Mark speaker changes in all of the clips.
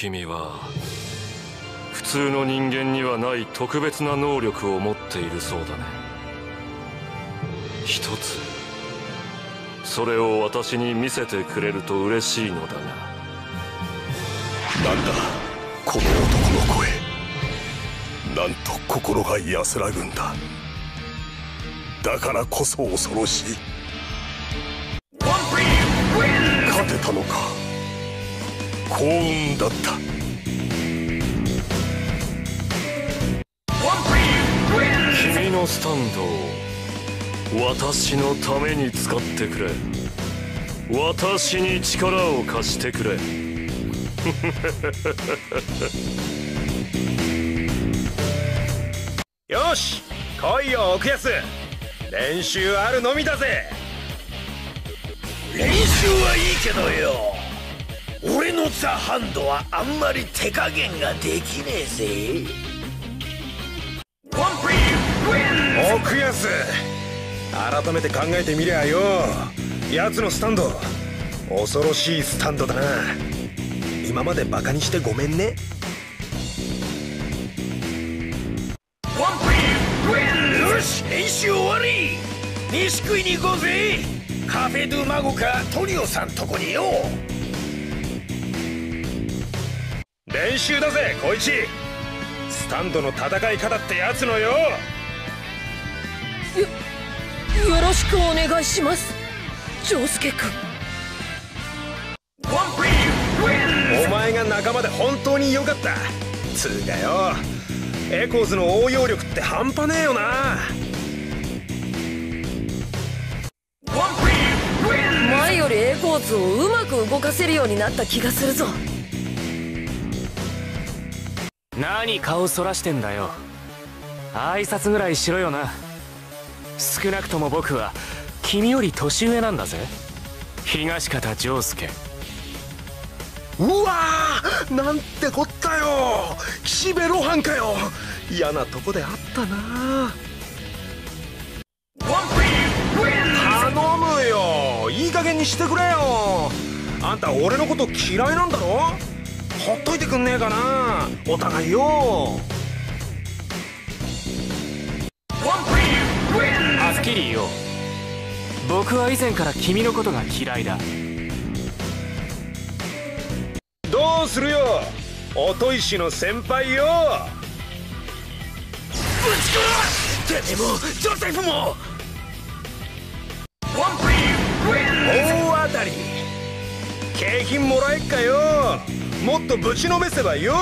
Speaker 1: 君は普通の人間にはない特別な能力を持っているそうだね。一つそれを私に見せてくれると嬉しいのだが。
Speaker 2: なんだ？この男の声。なんと心が安らぐんだ。だからこそ恐ろしい。勝てたのか？幸運だった。
Speaker 1: 君のスタンドを私のために使ってくれ。私に力を貸してくれ。
Speaker 3: よし来いよ奥安。練習あるのみだぜ。
Speaker 4: 練習はいいけどよ俺のザ・ハンドはあんまり手加減ができねえぜ。
Speaker 3: 奥安改めて考えてみりゃよ。奴のスタンド。恐ろしいスタンドだな。今までバカにしてごめんね。
Speaker 4: よし練習終わり。飯食いに行こうぜ。カフェ・ドゥ・マゴかトリオさんとこによ
Speaker 3: 練習だぜ小一。スタンドの戦い方ってやつのよ。
Speaker 5: よよろしくお願いします。丈介君。
Speaker 3: お前が仲間で本当に良かった。つうかよ。エコーズの応用力って半端ねえよな。
Speaker 5: 前よりエコーズをうまく動かせるようになった気がするぞ
Speaker 6: 何顔そらしてんだよ。挨拶ぐらいしろよな。少なくとも僕は君より年上なんだぜ。東方仗助。
Speaker 3: うわーなんてこったよ。岸辺露伴かよ。嫌なとこであったな。頼むよ。いい加減にしてくれよ。あんた俺のこと嫌いなんだろ？ほっといてくんねえかな。お互いよ。
Speaker 6: アスキリーよ僕は以前から君のことが嫌いだ。
Speaker 3: どうするよ。音石の先輩よ。
Speaker 4: ぶち殺てめえもジョセフも。
Speaker 3: 大当たり。景品もらえっかよもっとぶちのめせばよ。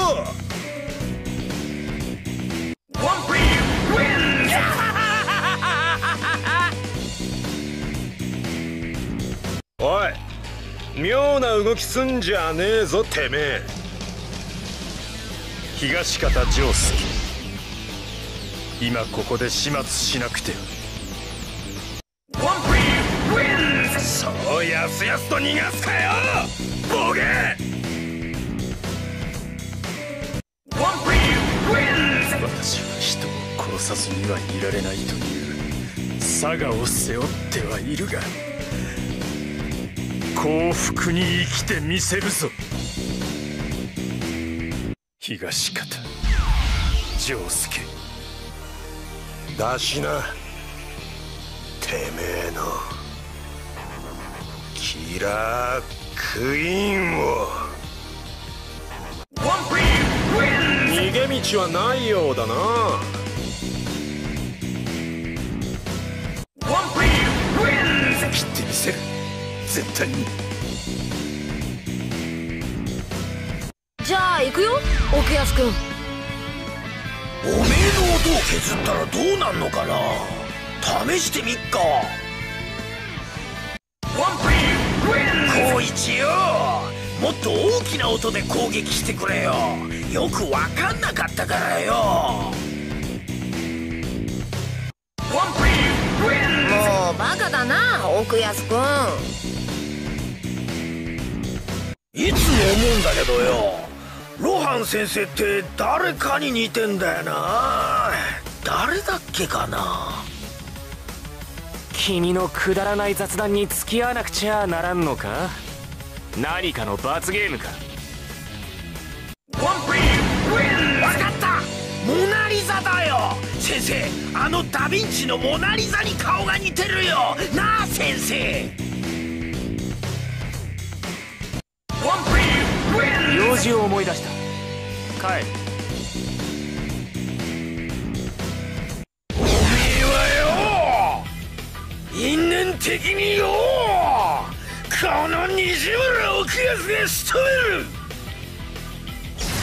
Speaker 3: おい妙な動きすんじゃねえぞてめえ。東方丈介。今ここで始末しなくてそうやすやすと逃がすかよボケ。
Speaker 2: さずにはいられないという佐賀を背負ってはいるが幸福に生きてみせるぞ。東方。丈介。
Speaker 3: だしな。
Speaker 2: てめえの。キラークイーンを
Speaker 3: 逃げ道はないようだな
Speaker 2: せる。絶対に。
Speaker 5: じゃあ行くよ奥安君
Speaker 4: おめえの音を削ったらどうなんのかな？試してみっか。光一よ。もっと大きな音で攻撃してくれよ。よくわかんなかったからよ
Speaker 5: もバカだな奥安くん。
Speaker 4: いつも思うんだけどよ露伴先生って誰かに似てんだよな。誰だっけかな。
Speaker 6: 君のくだらない雑談に付き合わなくちゃならんのか。何かの罰ゲームか。ワかった！モナ・リザだよ。
Speaker 4: のダ・ヴィンチのモナ・リザに顔が似てるよ。なあ先生。
Speaker 6: 用事を思い出した。帰る。
Speaker 4: おめえはよ因縁的によ。この西村奥安が仕留める。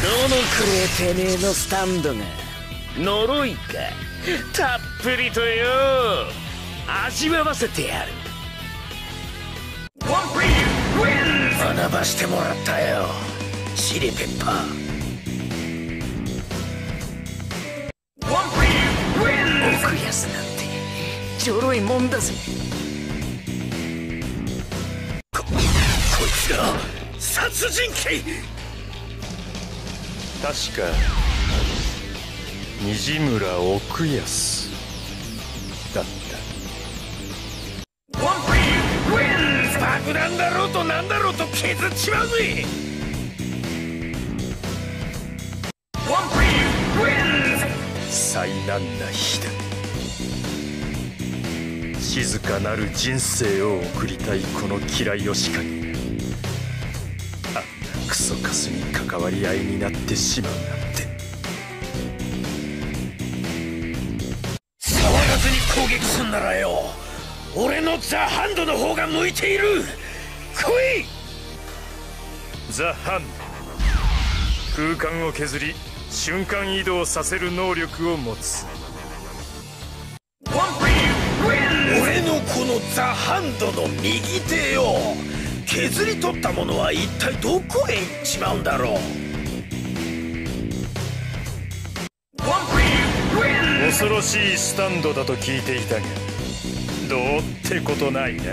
Speaker 7: どのくれてめえのスタンドが呪いかたっぷりとよ。味わわせてやる。
Speaker 4: 学ばしてもらったよ。チリペッパー。
Speaker 7: 奥安なんてちょろいもんだぜ。
Speaker 4: こいつが殺人鬼。
Speaker 1: 確か虹村奥安だった
Speaker 4: 爆弾だろうとなんだろうと削っちまうぜ
Speaker 1: 災難な日だ静かなる人生を送りたいこの嫌い吉かにあんなクソカスに関わり合いになってしまうな
Speaker 4: ならよ俺のザ・ハンドの方が向いている。来い！
Speaker 1: ザ・ハン空間を削り瞬間移動させる能力を持つ。
Speaker 4: 俺のこのザ・ハンドの右手よ。削り取ったものは一体どこへ行っちまうんだろう？
Speaker 1: 恐ろしいスタンドだと聞いていたがどうってことないな。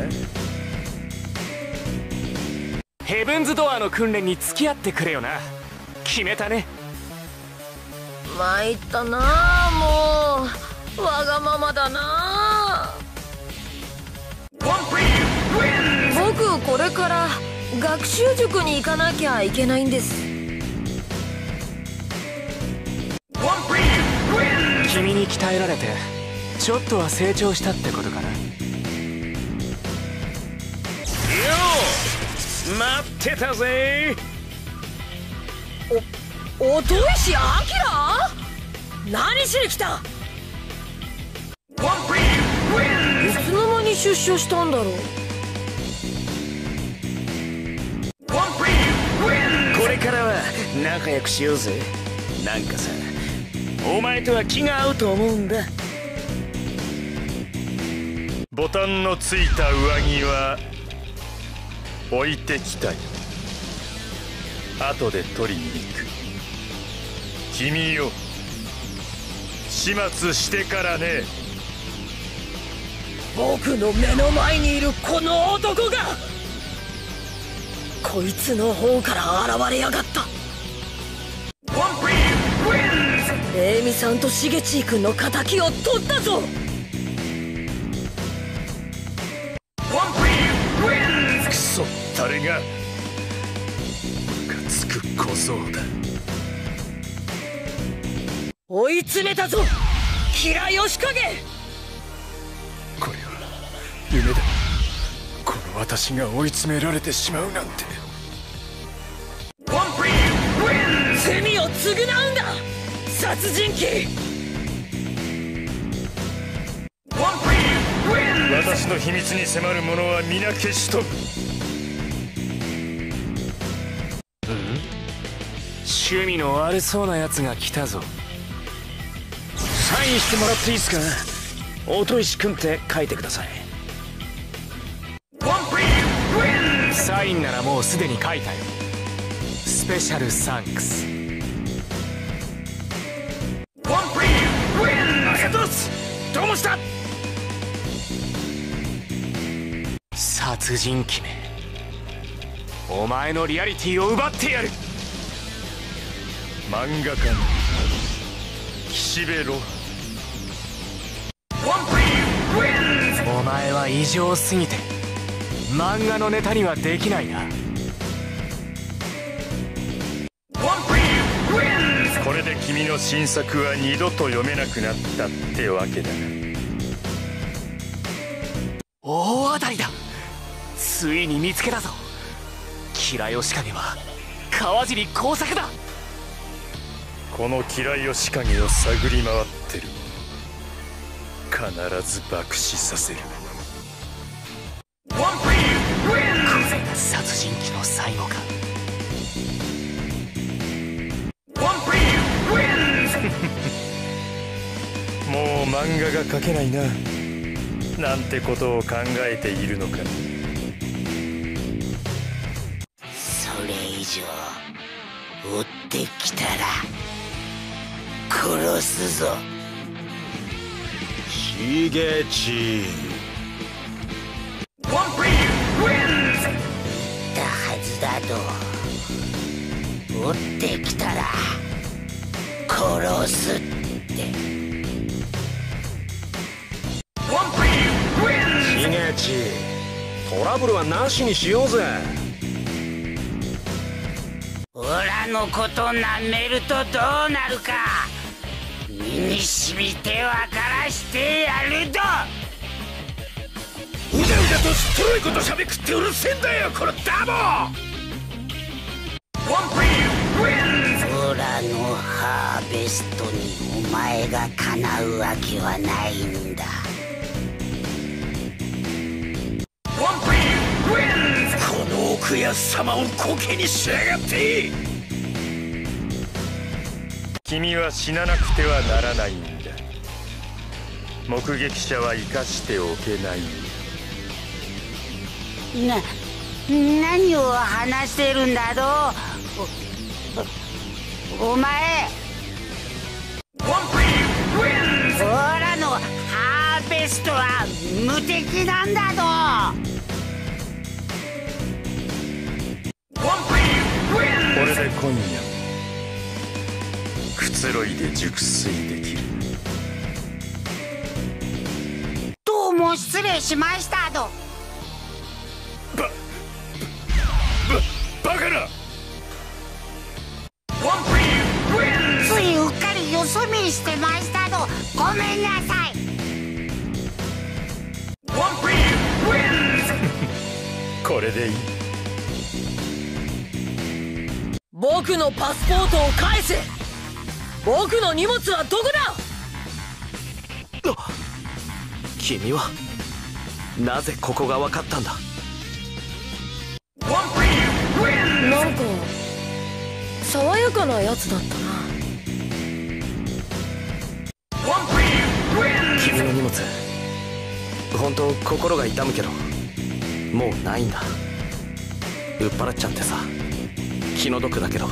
Speaker 6: ヘブンズ・ドアーの訓練に付き合ってくれよな。決めたね。
Speaker 5: 参ったなあもう。わがままだなあ。僕これから学習塾に行かなきゃいけないんです
Speaker 6: 君に鍛えられてちょっとは成長したってことかな。
Speaker 7: 待ってたぜ。
Speaker 5: 音石あきら何しに来た？いつの間に出所したんだろう？
Speaker 7: これからは仲良くしようぜ。なんかさお前とは気が合うと思うんだ。
Speaker 1: ボタンのついた上着は置いてきたよ。後で取りに行く。君よ始末してからね。
Speaker 5: 僕の目の前にいるこの男がこいつの方から現れやがったレイミさんとシゲチー君の敵を取ったぞ。
Speaker 1: クソ誰が？ムカつく小僧だ。
Speaker 5: 追い詰めたぞ。キラヨシカゲ。
Speaker 1: これは夢だ。この私が追い詰められてしまうなんて。
Speaker 5: 罪を償うんだ殺人鬼！
Speaker 1: 私の秘密に迫る者は皆消し飛ぶ
Speaker 6: 趣味の悪そうなやつが来たぞ。
Speaker 7: サインしてもらっていいっすか？音石くんって書いてください。
Speaker 6: サインならもうすでに書いたよ。スペシャルサンクス殺人鬼めお前のリアリティを奪ってやる
Speaker 1: 漫画家の岸辺露
Speaker 6: お前は異常すぎて漫画のネタにはできないな
Speaker 1: これで君の新作は二度と読めなくなったってわけだ
Speaker 7: 大当たりだついに見つけたぞ。キラヨシカゲは川尻工作だ。
Speaker 1: この嫌いを仕掛けを探り回ってる。必ず爆死させる。
Speaker 7: 殺人鬼の最後か。
Speaker 1: もう漫画が描けないな。なんてことを考えているのか
Speaker 8: 追ってきたら殺すぞ。
Speaker 3: しげち
Speaker 8: 言ったはずだと追ってきたら殺すって。
Speaker 3: しげちトラブルはなしにしようぜ
Speaker 8: オラのことなめるとどうなるか。身にしみて分からしてやるぞ。
Speaker 4: うだうだとストロいことしゃべくってうるせえんだよこのダボ。
Speaker 8: オラのハーベストにお前がかなうわけはないんだ。
Speaker 4: この奥安様をコケにしやがって。
Speaker 1: 君は死ななくてはならないんだ。目撃者は生かしておけない
Speaker 8: な何を話してるんだと。おお前。オラのハーベストは無敵なんだと
Speaker 1: これで今夜。くつろいで熟睡できる。
Speaker 8: どうも失礼しましたと。
Speaker 4: バカな。
Speaker 8: ついうっかりよそ見してましたと。ごめんなさい。
Speaker 1: これでいい
Speaker 5: のパスポートを返せ。僕の荷物はどこだ？
Speaker 7: 君はなぜここが分かったんだ？
Speaker 5: なんか爽やかなやつだったな。
Speaker 7: 君の荷物。本当心が痛むけどもうないんだ。売っ払っちゃってさ。気の毒だけど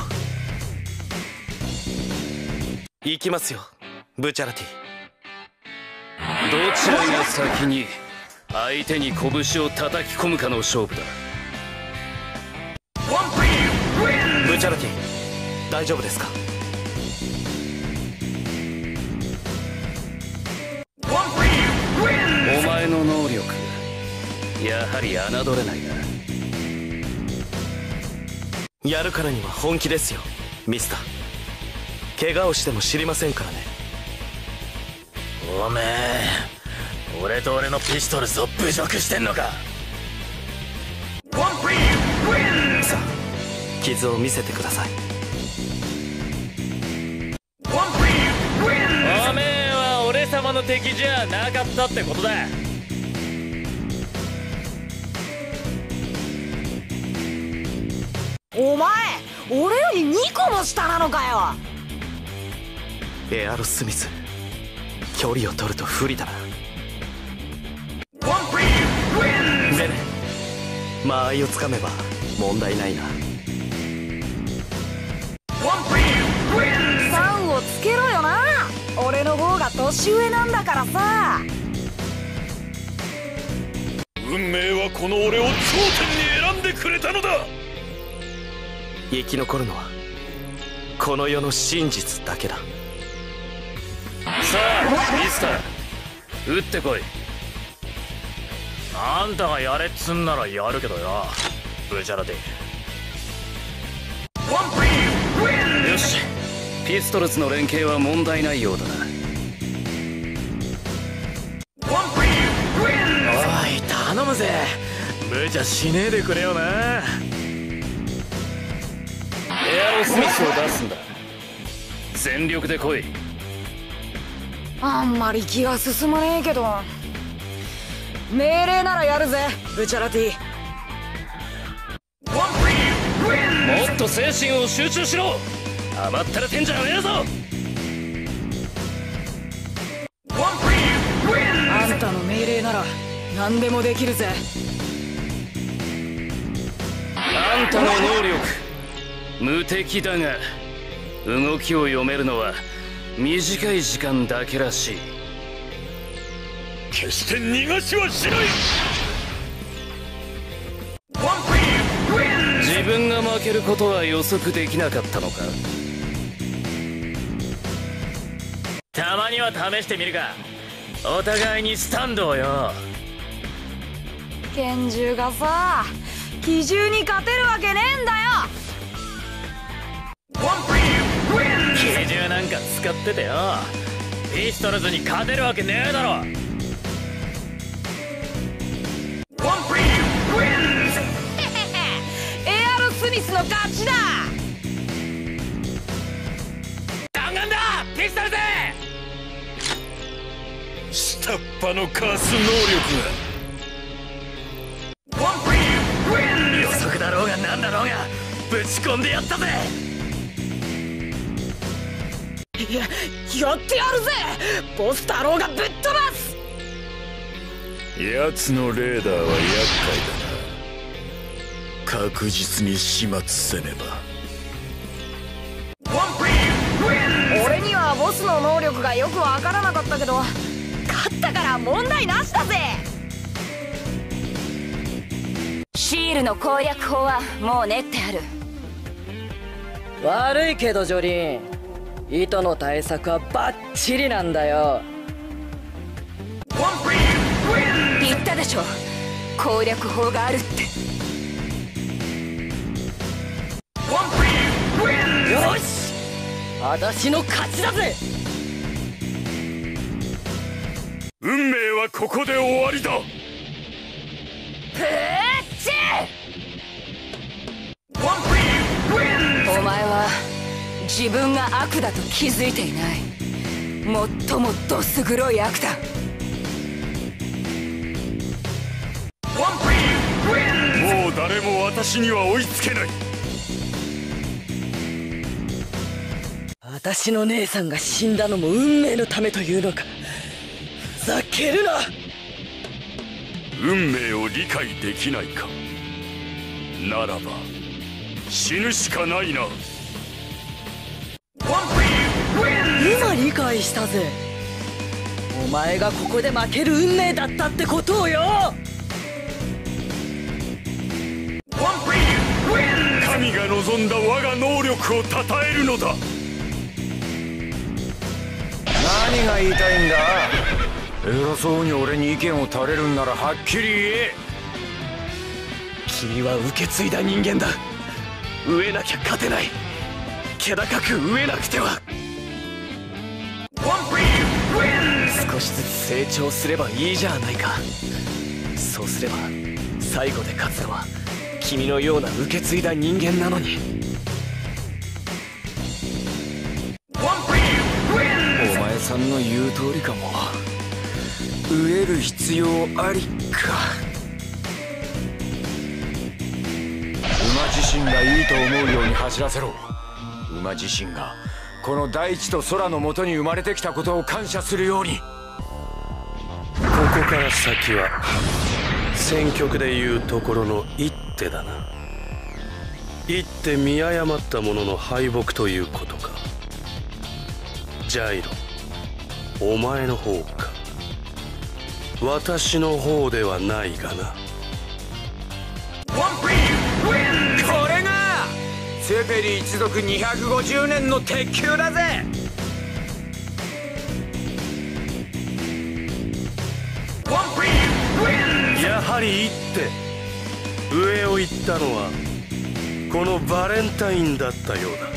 Speaker 7: 行きますよ。ブチャラティ。
Speaker 9: どちらが先に相手に拳を叩き込むかの勝負だ。
Speaker 7: ブチャラティ大丈夫ですか？
Speaker 9: お前の能力やはり侮れないな。
Speaker 7: やるからには本気ですよミスター。怪我をしても知りませんからね。
Speaker 4: おめえ俺と俺のピストルズを侮辱してんのか。
Speaker 7: さあ傷を見せてください。
Speaker 9: おめえは俺様の敵じゃなかったってことだ。
Speaker 5: お前俺より2個も下なのかよ
Speaker 7: エアロスミス。距離を取ると不利だな。でね。間合いをつかめば問題ないな。
Speaker 5: 3をつけろよな。俺の方が年上なんだからさ。
Speaker 4: 運命はこの俺を頂点に選んでくれたのだ。
Speaker 7: 生き残るのはこの世の真実だけだ
Speaker 9: ミスター撃ってこい。あんたがやれっつんならやるけどよ。ブチャラテよし。ピピストルズの連携は問題ないようだな。
Speaker 7: おい頼むぜ。無茶しねえでくれよな。エ
Speaker 9: アロスミスを出すんだ。全力で来い。
Speaker 10: あんまり気が進まねえけど。命令ならやるぜブチャラティ。
Speaker 9: もっと精神を集中しろ。甘ったれてんじゃねえぞ。
Speaker 10: あんたの命令なら何でもできるぜ。
Speaker 9: あんたの能力無敵だが動きを読めるのは短い時間だけらしい。
Speaker 11: 決して逃がしはしない。
Speaker 9: 自分が負けることは予測できなかったのか。
Speaker 7: たまには試してみるか。お互いにスタンドをよ。
Speaker 10: 拳銃がさ奇獣に勝てるわけねえんだよ
Speaker 7: 奇獣なんか使っててよ。ピストルズに勝てるわけねえだろ。
Speaker 10: エアロスミスの勝ちだ！
Speaker 7: 弾丸だ!ピストルズ!
Speaker 11: 下っ端のカス能力!
Speaker 7: 予測だろうが何だろうがぶち込んでやったぜ
Speaker 10: いややってやるぜ！ボス太郎がぶっ飛ばす！
Speaker 11: 奴のレーダーは厄介だな。確実に始末せねば。
Speaker 10: 俺にはボスの能力がよくわからなかったけど勝ったから問題なしだぜ！シールの攻略法はもう練ってある。
Speaker 12: 悪いけどジョリーン糸の対策はバッチリなんだよ。
Speaker 10: 言ったでしょ。攻略法があるって。
Speaker 12: よし私の勝ちだぜ。
Speaker 11: 運命はここで終わりだ。
Speaker 10: プッチ！お前は自分が悪だと気づいていない。最もどす黒い悪だ。
Speaker 11: もう誰も私には追いつけない。
Speaker 12: 私の姉さんが死んだのも運命のためというのか。ふざけるな。
Speaker 11: 運命を理解できないか。ならば死ぬしかないな
Speaker 12: 今理解したぜ。お前がここで負ける運命だったってことをよ。
Speaker 11: 神が望んだ我が能力を称えるのだ。
Speaker 13: 何が言いたいんだ？偉そうに俺に意見を垂れるんならはっきり言え。
Speaker 7: 君は受け継いだ人間だ。飢えなきゃ勝てない。気高く飢えなくてはしずつ成長すればいいじゃないか。そうすれば最後で勝つのは君のような受け継いだ人間なのに。
Speaker 13: お前さんの言う通りかも。飢える必要ありか。馬自身がいいと思うように走らせろ。馬自身がこの大地と空のもとに生まれてきたことを感謝するように。
Speaker 14: から先は選曲でいうところの一手だな。一手見誤った者の敗北ということか。ジャイロお前の方か。私の方ではないがな。
Speaker 13: これがセペリ一族250年の鉄球だぜ。
Speaker 14: やはり一手上を行ったのはこのバレンタインだったようだ。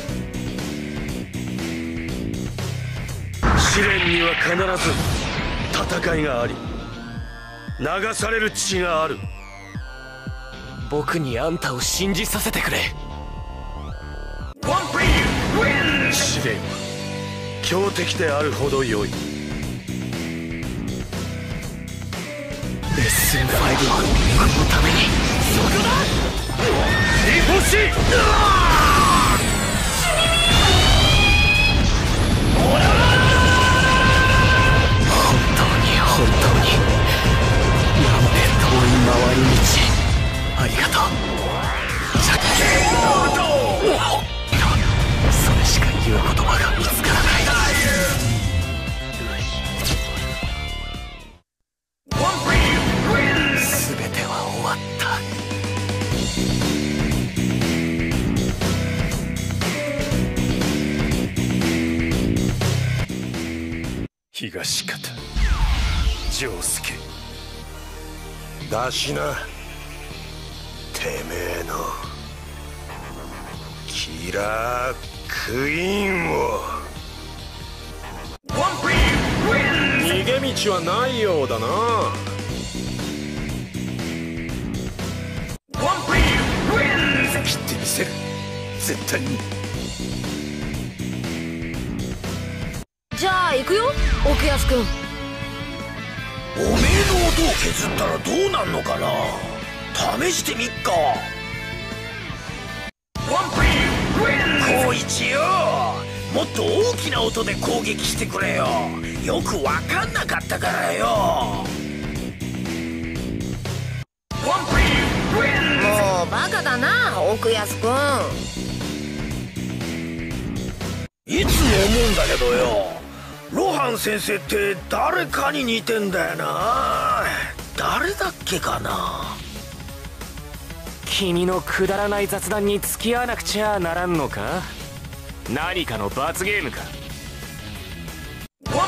Speaker 14: 試練には必ず戦いがあり流される血がある。
Speaker 6: 僕にあんたを信じさせてくれ。
Speaker 14: 試練は強敵であるほど良いッ
Speaker 6: スン5はこのためにそこだ
Speaker 14: リポシ
Speaker 6: 本当に本当になんて遠い回り道。ありがとうジャックそれしか言う言葉が見つからない
Speaker 1: 東方。丈介
Speaker 3: だしな。てめえの。キラークイーンを。逃げ道はないようだな
Speaker 1: 切ってみせる。絶対に。
Speaker 15: じゃあ行くよ奥安くん。
Speaker 4: おめえの音を削ったらどうなんのかな。試してみっか。光一よ。もっと大きな音で攻撃してくれよ。よくわかんなかったからよ
Speaker 15: バカだな奥安くん。
Speaker 4: いつも思うんだけどよロハン先生って誰かに似てんだよな。誰だっけかな。
Speaker 6: 君のくだらない雑談に付き合わなくちゃならんのか。何かの罰ゲームか。
Speaker 4: わ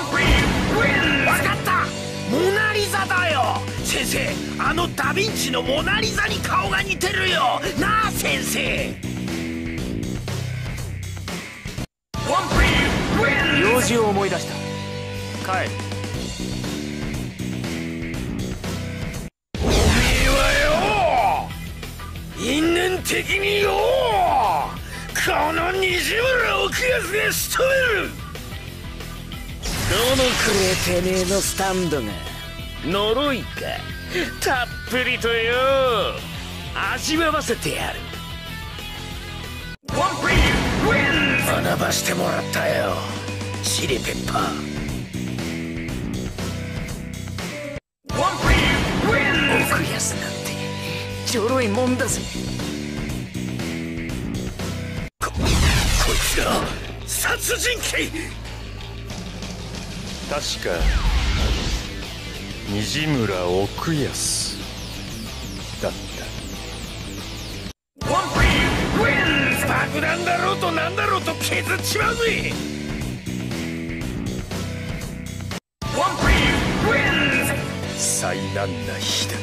Speaker 4: かったモナ・リザだよ先生あのダ・ヴィンチのモナ・リザに顔が似てるよ。なあ先生。
Speaker 6: 用事を思い出した。帰る。
Speaker 4: おめえはよ。因縁的によ。この西村奥安が仕留める。
Speaker 7: どのくれてめえのスタンドが呪いか。たっぷりとよ。味わわせてやる。
Speaker 4: 学ばしてもらったよ。チリペッパー。
Speaker 7: 奥安なんて。ちょろいもんだぜ。
Speaker 4: こいつが殺人鬼。
Speaker 1: 確か。虹村奥安だった
Speaker 4: 爆弾だろうとなんだろうと削っちまうぜ
Speaker 1: 災難な日だ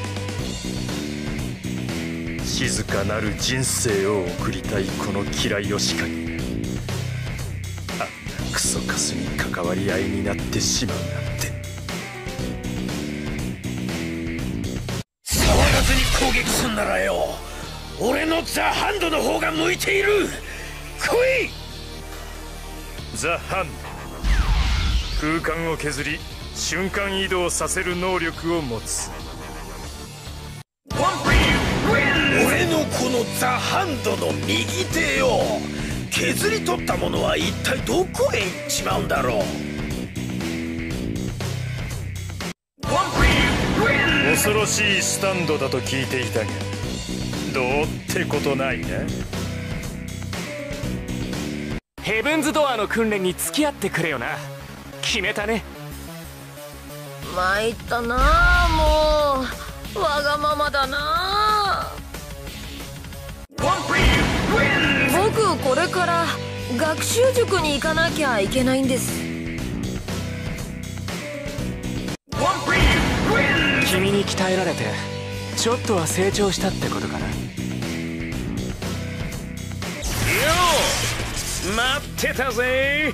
Speaker 1: 静かなる人生を送りたいこの嫌いをしかにあんなクソカスに関わり合いになってしまうなん
Speaker 4: ならよ俺のザ・ハンドの方が向いている。来い！
Speaker 1: ザ・ハンド。空間を削り瞬間移動させる能力を持つ。
Speaker 4: 俺のこのザ・ハンドの右手よ。削り取ったものは一体どこへ行っちまうんだろう？
Speaker 1: 恐ろしいスタンドだと聞いていたがどうってことないな。
Speaker 6: ヘブンズ・ドアーの訓練に付き合ってくれよな。決めたね。
Speaker 15: 参ったなあもう。わがままだなあ。僕これから学習塾に行かなきゃいけないんです
Speaker 6: 君に鍛えられてちょっとは成長したってことかな。
Speaker 7: よう待ってたぜ。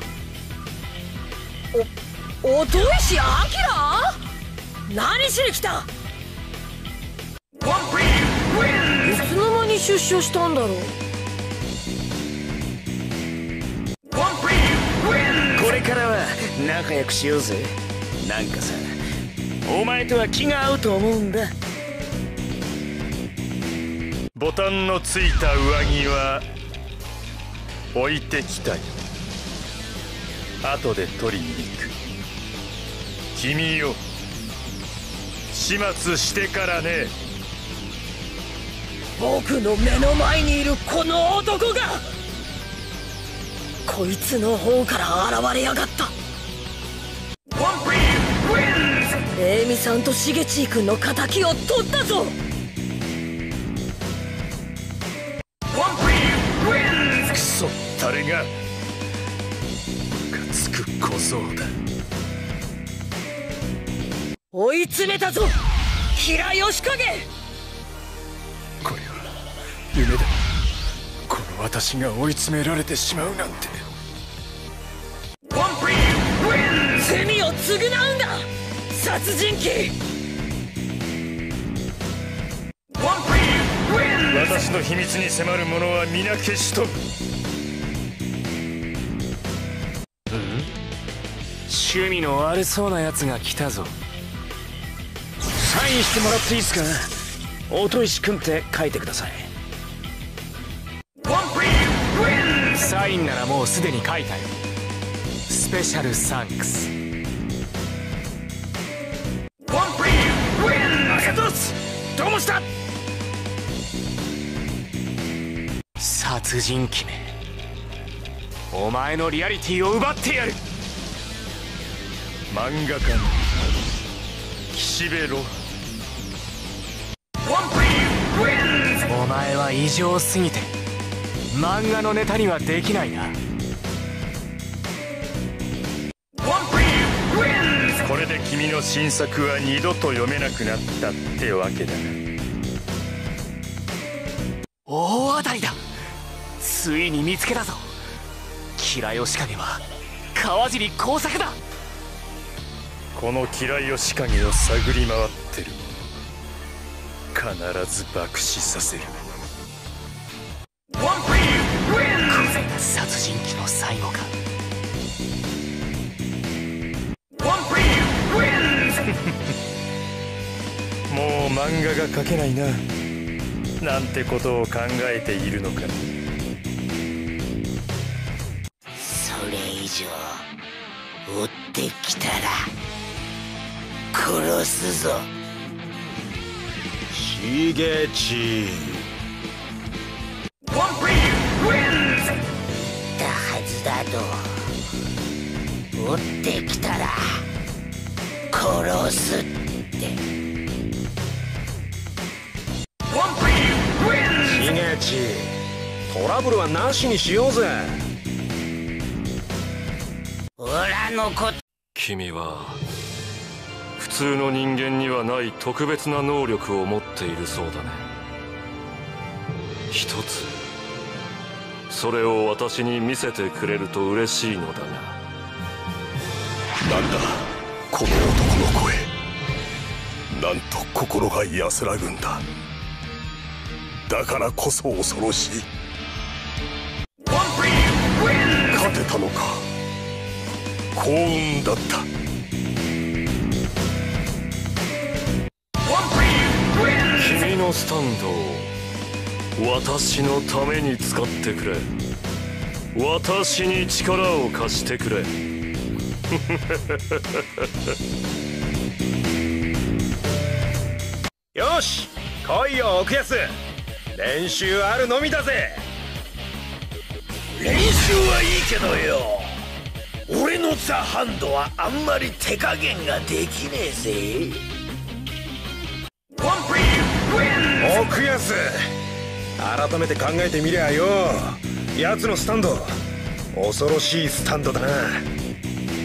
Speaker 5: 音石あきら何しに来た？いつの間に出所したんだろう。
Speaker 7: これからは仲良くしようぜ。なんかさお前とは気が合うと思うんだ。
Speaker 1: ボタンのついた上着は置いてきたよ。後で取りに行く。君よ。始末してからね。
Speaker 5: 僕の目の前にいるこの男がこいつの方から現れやがったエイミさんとシゲチー君の敵を取ったぞ。
Speaker 1: クソ誰がムカつく小僧だ。
Speaker 5: 追い詰めたぞ。平吉影
Speaker 1: これは夢だ。この私が追い詰められてしまうなんて。
Speaker 5: 罪を償うんだ殺人鬼！
Speaker 1: 私の秘密に迫る者は皆消し飛ぶ。
Speaker 6: 趣味の悪そうなやつが来たぞ。
Speaker 7: サインしてもらっていいっすか？音石くんって書いてください。
Speaker 6: サインならもうすでに書いたよ。スペシャルサンクス
Speaker 7: した。
Speaker 6: 殺人鬼め。お前のリアリティを奪ってやる。
Speaker 1: 漫画家の。岸辺露
Speaker 6: お前は異常すぎて漫画のネタにはできないな。
Speaker 1: これで君の新作は二度と読めなくなったってわけだ。な
Speaker 6: 大当たりだ。ついに見つけたぞ。キラヨシカゲは川尻工作だ。
Speaker 1: この嫌いを仕掛けを探り回ってる。必ず爆死させる。
Speaker 6: 殺人鬼の最後か。
Speaker 1: もう漫画が描けないななんてことを考えているのか。
Speaker 8: それ以上追ってきたら殺すぞ。
Speaker 3: しげち
Speaker 8: 言ったはずだと追ってきたら殺すって
Speaker 3: しげちトラブルはなしにしようぜ。
Speaker 8: オラのこと。
Speaker 11: 君は普通の人間にはない特別な能力を持っているそうだね。一つ。それを私に見せてくれると嬉しいのだが。
Speaker 2: なんだ？この男の声。なんと心が安らぐんだだからこそ恐ろしい。勝てたのか。幸運だった。
Speaker 11: 君のスタンドを私のために使ってくれ。私に力を貸してくれ。
Speaker 3: よし来いよ奥安練習あるのみだぜ。
Speaker 4: 練習はいいけどよ。俺のザ・ハンドはあんまり手加減ができねえぜ。
Speaker 3: 奥安。改めて考えてみりゃよ。奴のスタンド。恐ろしいスタンドだな。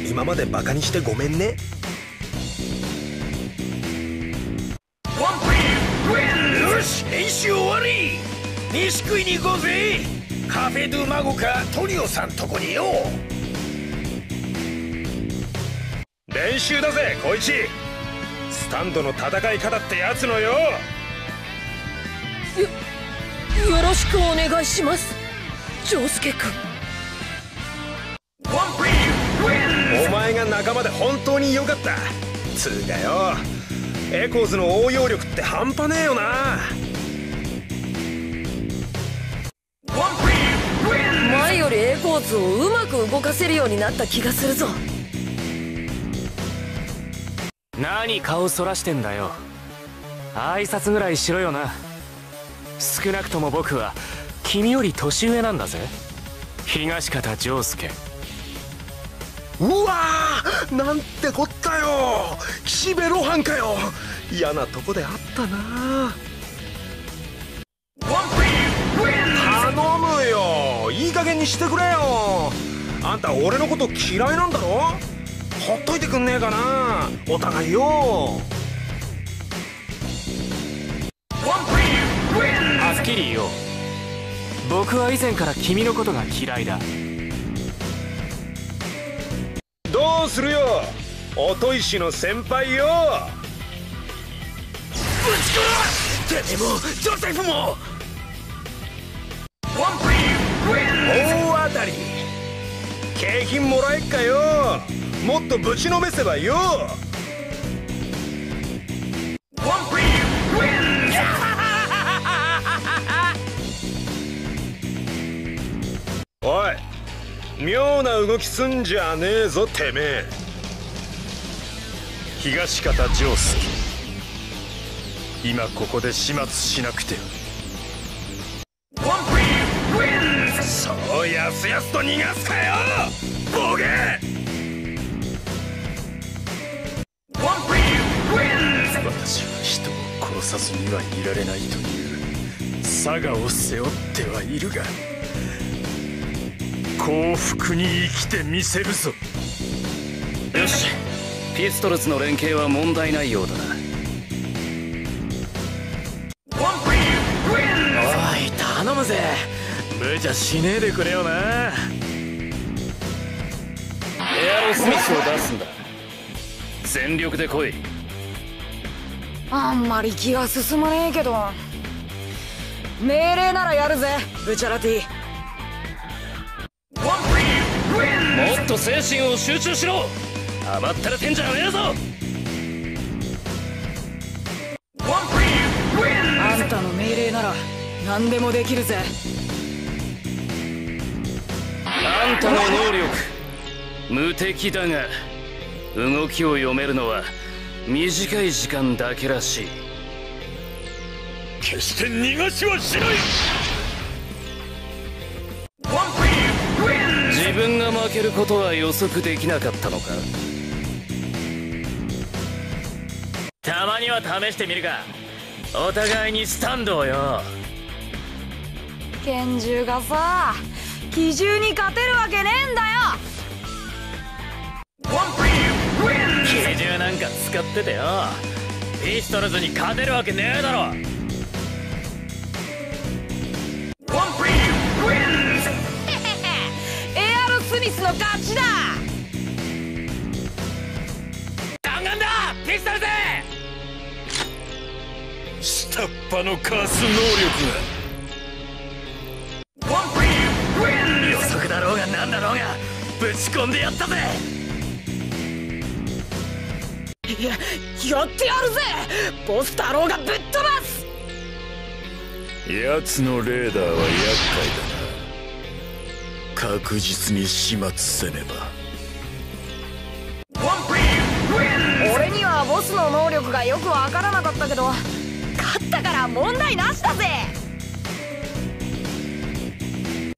Speaker 3: 今までバカにしてごめんね。
Speaker 4: よし練習終わり。飯食いに行こうぜ。カフェ・ドゥ・マゴかトリオさんとこによ。
Speaker 3: 練習だぜ小一スタンドの戦い方ってやつのよ。よ
Speaker 12: よろしくお願いします。仗助君。
Speaker 3: お前が仲間で本当に良かった。つうかよエコーズの応用力って半端ねえよな。
Speaker 12: 前よりエコーズをうまく動かせるようになった気がするぞ。
Speaker 6: 何顔そらしてんだよ。挨拶ぐらいしろよな。少なくとも僕は君より年上なんだぜ。東方丈介
Speaker 3: うわーなんてこったよ。岸辺露伴かよ。嫌なとこであったな。頼むよ。いい加減にしてくれよ。あんた俺のこと嫌いなんだろ？ほっといてくんねえかな。お互いよ。
Speaker 6: アスキリーよ僕は以前から君のことが嫌いだ。
Speaker 3: どうするよ？音石の先輩よ。
Speaker 4: ぶち殺てめえもジョセフも！
Speaker 3: 大当たり。景品もらえっかよ。もっとぶちのめせばよ妙な動きすんじゃねえぞてめえ。
Speaker 1: 東方丈介。今ここで始末しなくて
Speaker 3: そうやすやすと逃がすかよボケ。
Speaker 1: 私は人を殺さずにはいられないという佐賀を背負ってはいるが。幸福に生きてみせるぞ。
Speaker 9: よし。ピストルズの連携は問題ないようだな。
Speaker 4: おい頼むぜ。無茶しねえでくれよな。エ
Speaker 9: アロスミスを出すんだ。全力で来い。
Speaker 5: あんまり気が進まねえけど。命令ならやるぜブチャラティ
Speaker 9: っと精神を集中しろ。甘ったれてんじゃねえぞ。
Speaker 5: あんたの命令なら何でもできるぜ。
Speaker 9: あんたの能力。無敵だが動きを読めるのは短い時間だけらしい。
Speaker 1: 決して逃がしはしない
Speaker 9: ることは予測できなかったのか？
Speaker 4: たまには試してみるか。お互いにスタンドをよ。
Speaker 5: 拳銃がさ奇獣に勝てるわけねえんだよ。
Speaker 4: 奇獣なんか使っててよ。ピストルズに勝てるわけねえだろ
Speaker 5: ミスの勝ちだ！
Speaker 4: 弾丸だ！ピストルズ
Speaker 1: 下っ端の能力
Speaker 4: 予測だろうが何だろうがぶち込んでやったぜ！
Speaker 12: いややってやるぜ！ボス太郎がぶっ飛ばす！
Speaker 1: が奴のレーダーは厄介だ。な確実に始末せねば。
Speaker 5: 俺にはボスの能力がよくわからなかったけど勝ったから問題なしだぜ。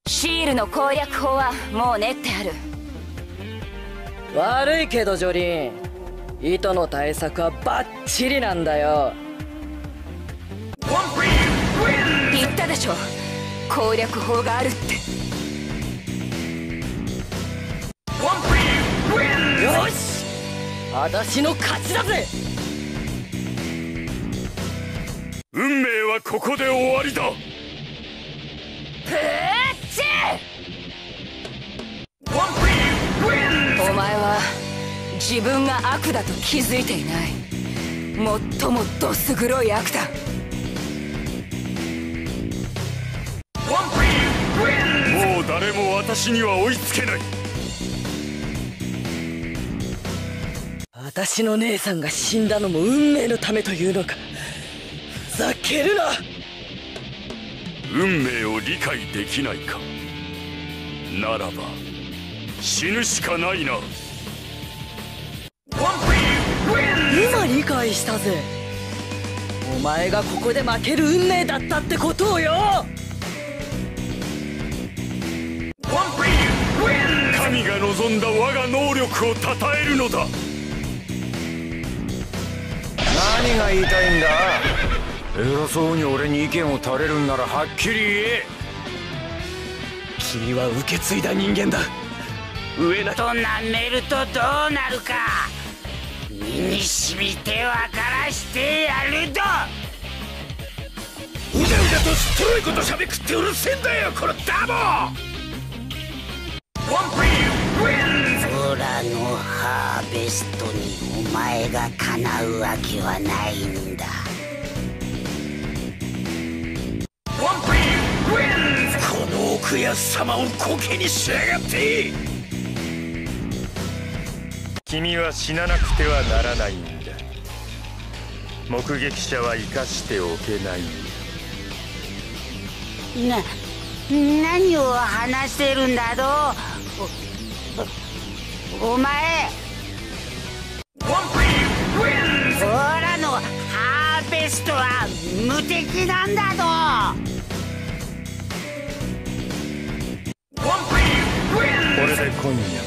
Speaker 5: シールの攻略法はもう練ってある。
Speaker 12: 悪いけどジョリーン糸の対策はバッチリなんだよ。
Speaker 5: 言ったでしょ。攻略法があるって
Speaker 12: よし。私の勝ちだぜ。
Speaker 1: 運命はここで終わりだ。
Speaker 5: お前は
Speaker 16: 自分が悪だと気づいていない。最もどす黒い悪だ。
Speaker 11: もう誰も私には追いつけない
Speaker 12: 私の姉さんが死んだのも運命のためというのか。ふざけるな。
Speaker 11: 運命を理解できないか。ならば死ぬしかないな。
Speaker 12: 今理解したぜ。お前がここで負ける運命だったってことをよ。
Speaker 11: 神が望んだ我が能力を称えるのだ
Speaker 4: 何が言いたいんだ？偉そうに俺に意見を垂れるんならはっきり言え。
Speaker 7: 君は受け継いだ人間だ。
Speaker 8: 上なと舐めるとどうなるか。身に染みて分からしてやるぞ。
Speaker 4: うだうだとすっとろいことしゃべくってうるせえんだよこのダボ
Speaker 8: 空のハーベストにお前がかなうわけはないんだ。
Speaker 4: この奥安様をコケにしやがって。
Speaker 11: 君は死ななくてはならないんだ。目撃者は生かしておけない
Speaker 8: な何を話してるんだと？おお前。空のハーベストは無敵なんだと
Speaker 11: これで今夜。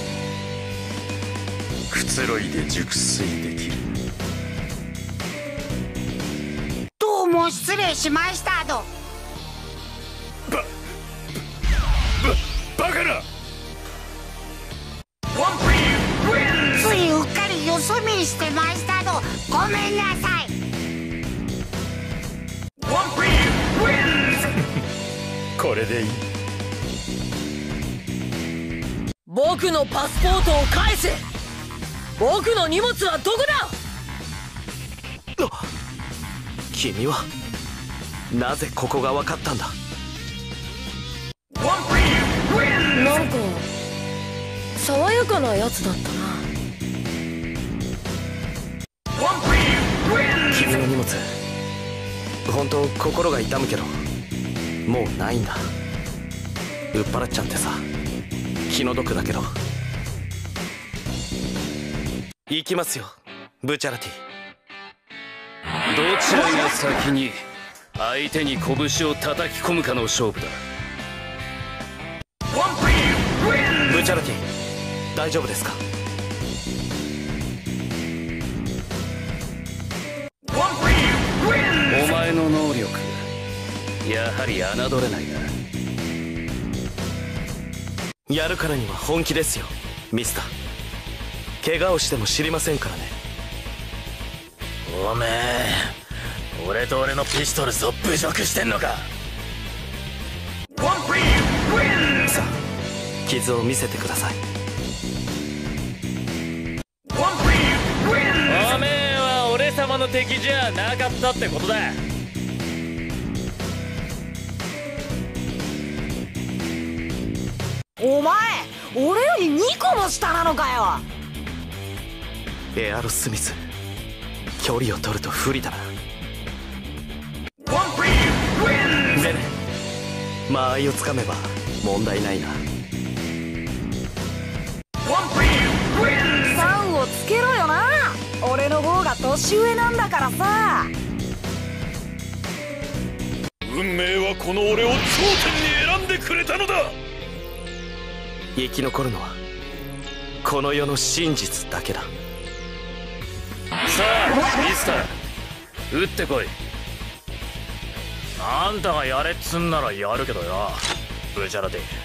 Speaker 11: くつろいで熟睡できる。
Speaker 8: どうも失礼しましたと。
Speaker 11: バカな
Speaker 8: よそ見してましたとごめんなさい。
Speaker 11: これでいい。
Speaker 12: 僕のパスポートを返せ。僕の荷物はどこだ？
Speaker 7: 君はなぜここが分かったんだ？
Speaker 5: なんか爽やかなやつだったな
Speaker 7: 君の荷物。本当心が痛むけどもうないんだ。売っ払っちゃってさ。気の毒だけど。行きますよブチャラティ。
Speaker 9: どちらが先に相手に拳を叩き込むかの勝負だ。
Speaker 7: ブチャラティ大丈夫ですか？
Speaker 9: はり侮れないな。
Speaker 7: やるからには本気ですよ。ミスター。怪我をしても知りませんからね。
Speaker 4: おめえ俺と俺のピストルズを侮辱してんのか。
Speaker 7: さあ傷を見せてください。
Speaker 17: おめえは俺様の敵じゃなかったってことだ
Speaker 12: お前俺より2個も下なのかよ。
Speaker 7: エアロスミス距離を取ると不利だな。でね間合いをつかめば問題ないな。
Speaker 12: 3をつけろよな。俺の方が年上なんだからさ。
Speaker 11: 運命はこの俺を頂点に選んでくれたのだ
Speaker 7: 生き残るのはこの世の真実だけだ。
Speaker 9: さあミスター撃ってこい。
Speaker 17: あんたがやれっつんならやるけどよ。ブジャラティ